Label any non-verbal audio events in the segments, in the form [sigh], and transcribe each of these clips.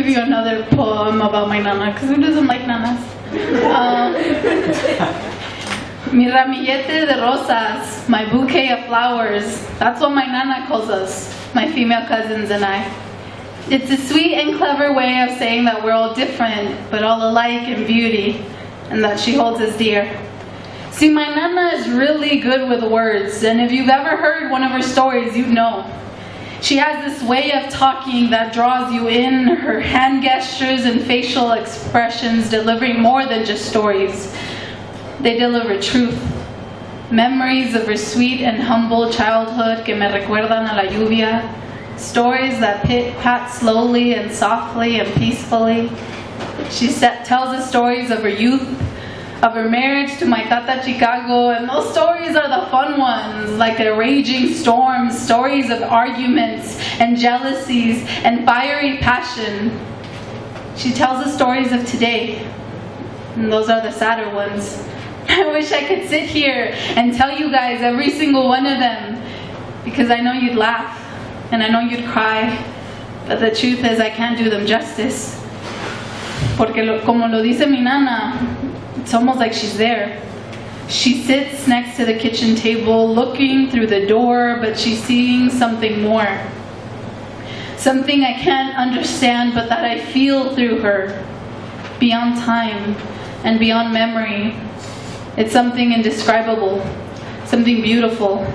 give you another poem about my nana, because who doesn't like nanas? Um, mi ramillete de rosas, my bouquet of flowers. That's what my nana calls us, my female cousins and I. It's a sweet and clever way of saying that we're all different, but all alike in beauty, and that she holds us dear. See, my nana is really good with words, and if you've ever heard one of her stories, you know. She has this way of talking that draws you in, her hand gestures and facial expressions delivering more than just stories. They deliver truth, memories of her sweet and humble childhood que me recuerdan a la lluvia, stories that pit pat slowly and softly and peacefully. She set, tells us stories of her youth, of her marriage to my tata Chicago, and those stories are the fun ones, like a raging storm, stories of arguments and jealousies and fiery passion. She tells the stories of today, and those are the sadder ones. [laughs] I wish I could sit here and tell you guys every single one of them, because I know you'd laugh, and I know you'd cry, but the truth is I can't do them justice. Porque lo, como lo dice mi nana, it's almost like she's there. She sits next to the kitchen table, looking through the door, but she's seeing something more. Something I can't understand, but that I feel through her, beyond time and beyond memory. It's something indescribable, something beautiful,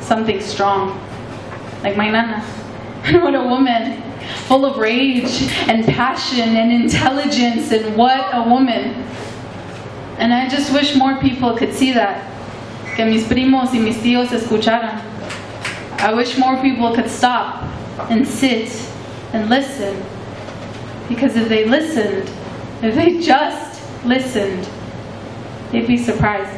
something strong. Like my nana. [laughs] what a woman, full of rage and passion and intelligence, and what a woman. And I just wish more people could see that. Que mis primos y mis tíos escucharan. I wish more people could stop and sit and listen. Because if they listened, if they just listened, they'd be surprised.